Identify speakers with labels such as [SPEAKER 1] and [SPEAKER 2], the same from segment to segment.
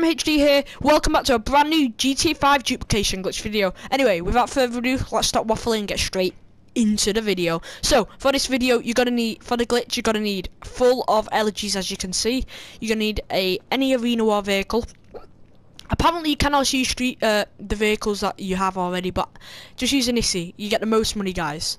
[SPEAKER 1] HD here. Welcome back to a brand new GTA 5 duplication glitch video. Anyway, without further ado, let's stop waffling and get straight into the video. So, for this video, you're gonna need, for the glitch, you're gonna need full of LGs as you can see. You're gonna need a any arena war vehicle. Apparently, you can also use street, uh, the vehicles that you have already, but just use an Issi. You get the most money, guys.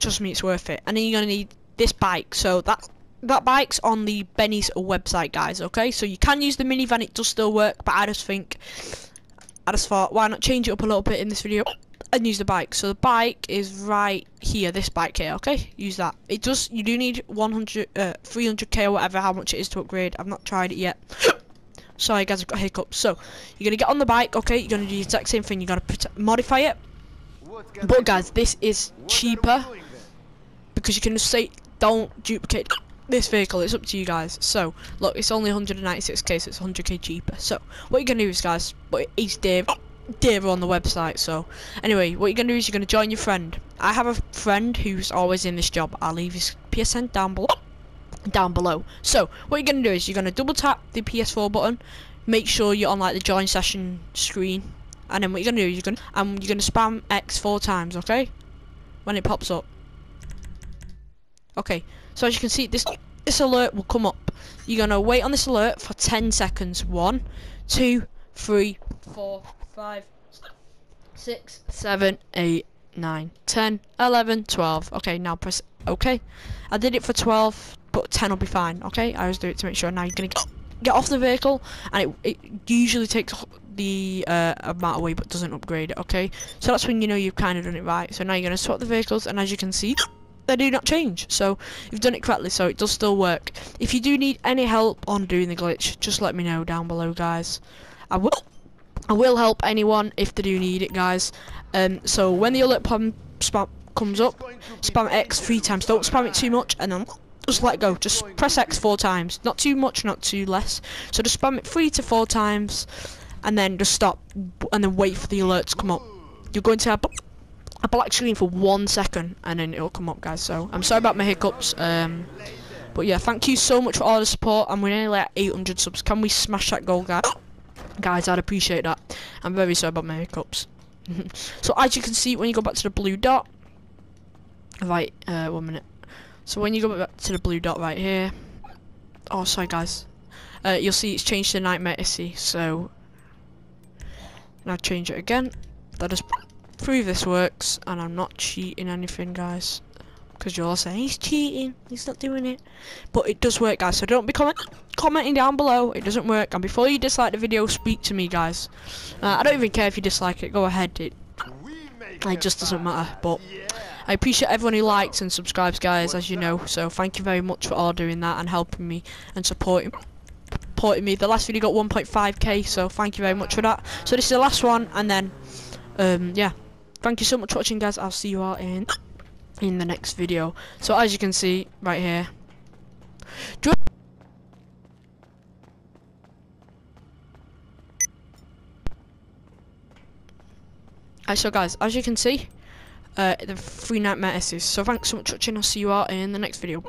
[SPEAKER 1] Trust me, it's worth it. And then you're gonna need this bike. So that that bike's on the Benny's website, guys. Okay, so you can use the minivan; it does still work. But I just think, I just thought, why not change it up a little bit in this video and use the bike? So the bike is right here. This bike here. Okay, use that. It does. You do need 100, uh, 300k or whatever, how much it is to upgrade. I've not tried it yet. Sorry, guys, I've got hiccups. So you're gonna get on the bike. Okay, you're gonna do the exact same thing. You gotta modify it. But guys, this is cheaper because you can just say don't duplicate this vehicle it's up to you guys. So look it's only 196k so it's 100k cheaper. So what you're gonna do is guys but it's Dave Dave on the website so. Anyway what you're gonna do is you're gonna join your friend. I have a friend who's always in this job. I'll leave his PSN down below down below. So what you're gonna do is you're gonna double tap the PS4 button make sure you're on like the join session screen and then what you're gonna do is you're gonna um you're gonna spam X four times okay? When it pops up okay so as you can see, this this alert will come up. You're gonna wait on this alert for 10 seconds. One, two, three, four, five, six, seven, eight, nine, ten, eleven, twelve. Okay, now press OK. I did it for 12, but 10 will be fine. Okay, I always do it to make sure. Now you're gonna get, get off the vehicle, and it, it usually takes the uh, amount away, but doesn't upgrade it. Okay, so that's when you know you've kind of done it right. So now you're gonna swap the vehicles, and as you can see they do not change. So you've done it correctly, so it does still work. If you do need any help on doing the glitch, just let me know down below, guys. I will, I will help anyone if they do need it, guys. Um, so when the alert spam comes up, spam X three times. Don't spam it too much, and then just let go. Just press X four times. Not too much, not too less. So just spam it three to four times, and then just stop, and then wait for the alert to come up. You're going to have a black screen for one second and then it'll come up guys so I'm sorry about my hiccups um, but yeah thank you so much for all the support and we're nearly at 800 subs. Can we smash that goal guys guys I'd appreciate that. I'm very sorry about my hiccups. So as you can see when you go back to the blue dot right uh, one minute. So when you go back to the blue dot right here oh sorry guys. Uh, you'll see it's changed to nightmare Issi so now change it again. That is prove this works and I'm not cheating anything guys. Because you're all saying he's cheating he's not doing it. But it does work guys so don't be comment commenting down below. It doesn't work and before you dislike the video speak to me guys. Uh, I don't even care if you dislike it go ahead. It, it just doesn't matter but I appreciate everyone who likes and subscribes guys as you know. So thank you very much for all doing that and helping me and supporting supporting me. The last video got 1.5k so thank you very much for that. So this is the last one and then um yeah thank you so much for watching guys i'll see you all in in the next video so as you can see right here Alright, so guys, as you can see, uh, the free nightmare Issis. So thanks so much for watching. I'll see you all in the next video.